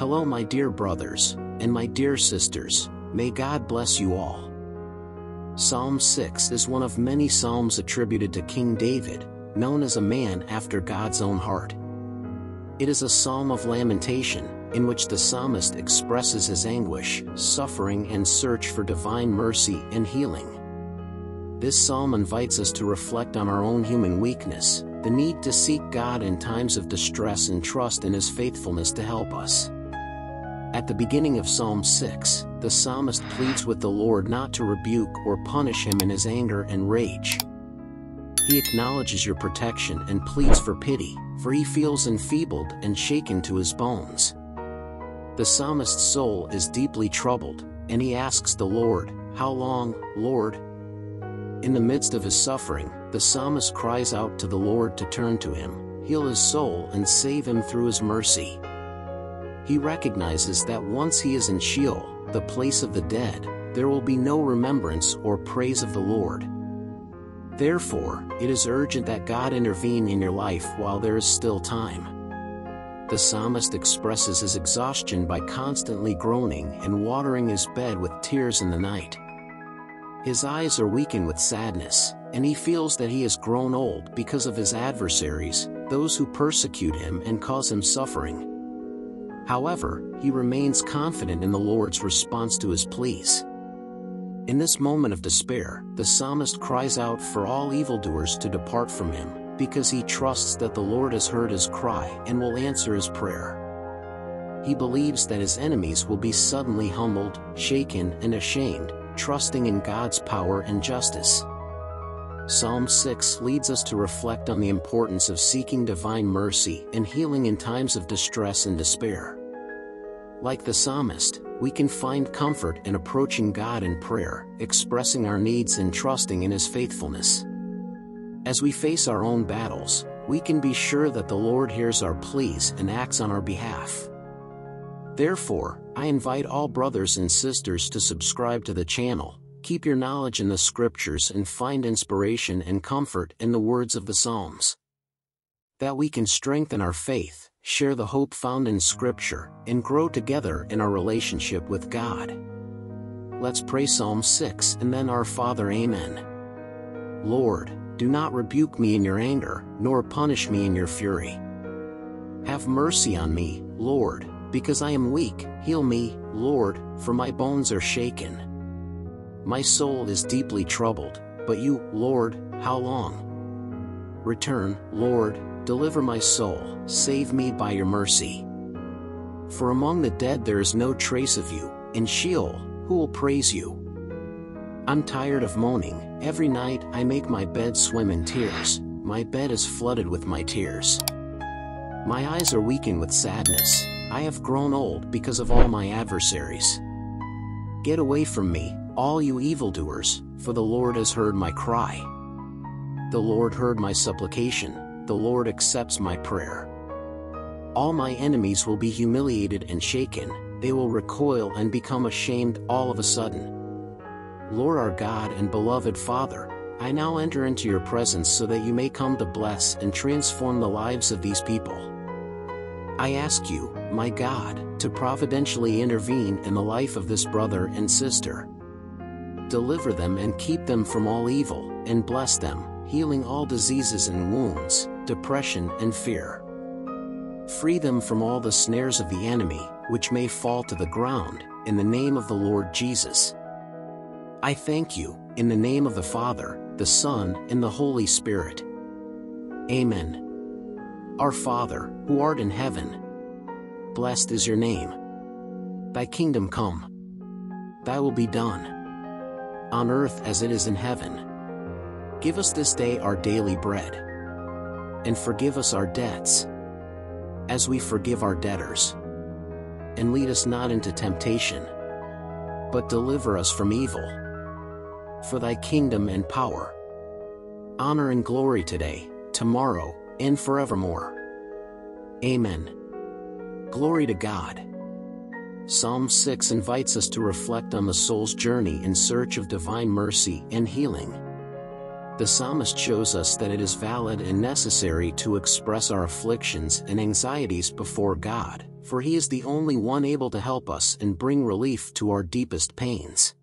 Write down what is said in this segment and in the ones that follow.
Hello, my dear brothers, and my dear sisters, may God bless you all. Psalm 6 is one of many psalms attributed to King David, known as a man after God's own heart. It is a psalm of lamentation, in which the psalmist expresses his anguish, suffering and search for divine mercy and healing. This psalm invites us to reflect on our own human weakness, the need to seek God in times of distress and trust in His faithfulness to help us. At the beginning of Psalm 6, the psalmist pleads with the Lord not to rebuke or punish him in his anger and rage. He acknowledges your protection and pleads for pity, for he feels enfeebled and shaken to his bones. The psalmist's soul is deeply troubled, and he asks the Lord, How long, Lord? In the midst of his suffering, the psalmist cries out to the Lord to turn to him, heal his soul and save him through his mercy. He recognizes that once he is in Sheol, the place of the dead, there will be no remembrance or praise of the Lord. Therefore, it is urgent that God intervene in your life while there is still time. The psalmist expresses his exhaustion by constantly groaning and watering his bed with tears in the night. His eyes are weakened with sadness, and he feels that he has grown old because of his adversaries, those who persecute him and cause him suffering. However, he remains confident in the Lord's response to his pleas. In this moment of despair, the psalmist cries out for all evildoers to depart from him, because he trusts that the Lord has heard his cry and will answer his prayer. He believes that his enemies will be suddenly humbled, shaken, and ashamed, trusting in God's power and justice. Psalm 6 leads us to reflect on the importance of seeking divine mercy and healing in times of distress and despair. Like the psalmist, we can find comfort in approaching God in prayer, expressing our needs and trusting in His faithfulness. As we face our own battles, we can be sure that the Lord hears our pleas and acts on our behalf. Therefore, I invite all brothers and sisters to subscribe to the channel, keep your knowledge in the scriptures and find inspiration and comfort in the words of the Psalms. That we can strengthen our faith, share the hope found in scripture, and grow together in our relationship with God. Let's pray Psalm 6 and then our Father Amen. Lord, do not rebuke me in your anger, nor punish me in your fury. Have mercy on me, Lord, because I am weak, heal me, Lord, for my bones are shaken. My soul is deeply troubled, but you, Lord, how long? Return, Lord, deliver my soul, save me by your mercy. For among the dead there is no trace of you, in Sheol, who will praise you? I'm tired of moaning, every night I make my bed swim in tears, my bed is flooded with my tears. My eyes are weakened with sadness, I have grown old because of all my adversaries. Get away from me, all you evildoers, for the Lord has heard my cry. The Lord heard my supplication, the Lord accepts my prayer. All my enemies will be humiliated and shaken, they will recoil and become ashamed all of a sudden. Lord our God and beloved Father, I now enter into your presence so that you may come to bless and transform the lives of these people. I ask you, my God, to providentially intervene in the life of this brother and sister deliver them and keep them from all evil, and bless them, healing all diseases and wounds, depression and fear. Free them from all the snares of the enemy, which may fall to the ground, in the name of the Lord Jesus. I thank you, in the name of the Father, the Son, and the Holy Spirit. Amen. Our Father, who art in heaven, blessed is your name. Thy kingdom come. Thy will be done on earth as it is in heaven. Give us this day our daily bread. And forgive us our debts, as we forgive our debtors. And lead us not into temptation, but deliver us from evil. For thy kingdom and power, honor and glory today, tomorrow, and forevermore. Amen. Glory to God. Psalm 6 invites us to reflect on the soul's journey in search of divine mercy and healing. The psalmist shows us that it is valid and necessary to express our afflictions and anxieties before God, for he is the only one able to help us and bring relief to our deepest pains.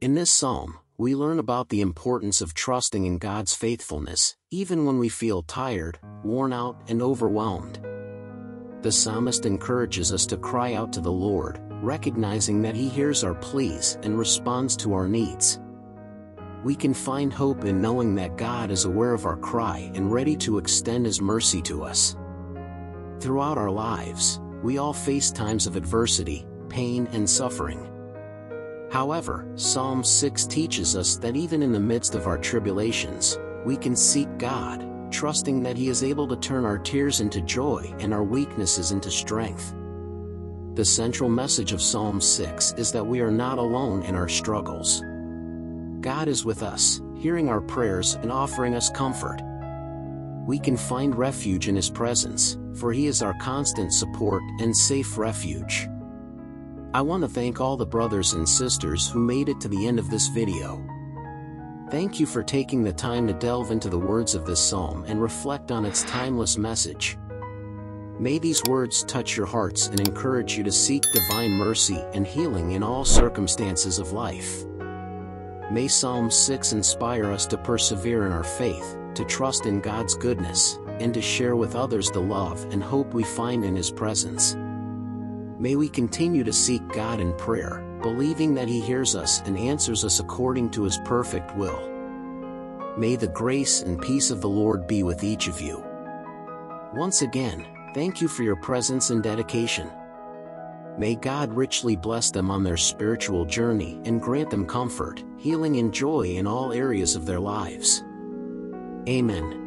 In this psalm, we learn about the importance of trusting in God's faithfulness, even when we feel tired, worn out, and overwhelmed. The psalmist encourages us to cry out to the Lord, recognizing that He hears our pleas and responds to our needs. We can find hope in knowing that God is aware of our cry and ready to extend His mercy to us. Throughout our lives, we all face times of adversity, pain, and suffering. However, Psalm 6 teaches us that even in the midst of our tribulations, we can seek God, trusting that He is able to turn our tears into joy and our weaknesses into strength. The central message of Psalm 6 is that we are not alone in our struggles. God is with us, hearing our prayers and offering us comfort. We can find refuge in His presence, for He is our constant support and safe refuge. I want to thank all the brothers and sisters who made it to the end of this video. Thank you for taking the time to delve into the words of this psalm and reflect on its timeless message. May these words touch your hearts and encourage you to seek divine mercy and healing in all circumstances of life. May Psalm 6 inspire us to persevere in our faith, to trust in God's goodness, and to share with others the love and hope we find in His presence. May we continue to seek God in prayer, believing that He hears us and answers us according to His perfect will. May the grace and peace of the Lord be with each of you. Once again, thank you for your presence and dedication. May God richly bless them on their spiritual journey and grant them comfort, healing and joy in all areas of their lives. Amen.